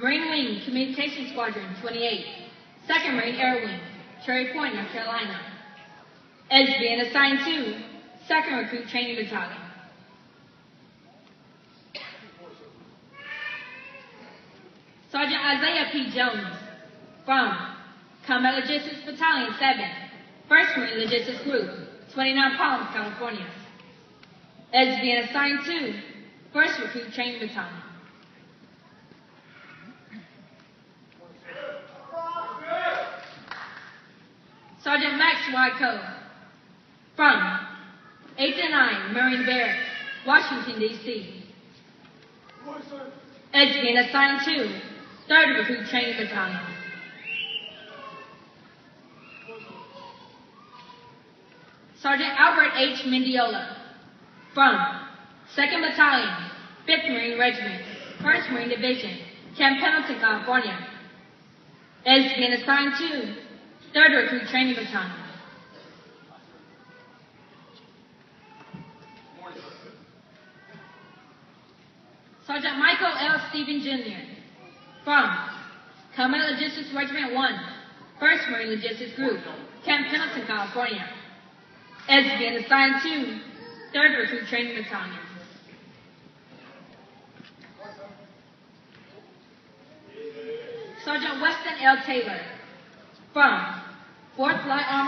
Marine Wing Communications Squadron 28, 2nd Marine Air Wing, Cherry Point, North Carolina. Is being assigned to 2nd Recruit Training Battalion. Sergeant Isaiah P. Jones from Combat Logistics Battalion 7, 1st Marine Logistics Group, 29 Palms, California. Is being assigned to 1st Recruit Training Battalion. Max Wyco from 8th and I Marine Barracks, Washington, D.C. Is being assigned to 3rd Recruit Training Battalion. Sergeant Albert H. Mendiola from 2nd Battalion, 5th Marine Regiment, 1st Marine Division, Camp Pendleton, California. Is being assigned to 3rd Recruit Training Battalion. Sergeant Michael L. Stephen Jr. from Combat Logistics Regiment 1, 1st Marine Logistics Group, Camp Pendleton, California. Is being assigned to 3rd Recruit Training Battalion. Sergeant Weston L. Taylor from 4th Light Armor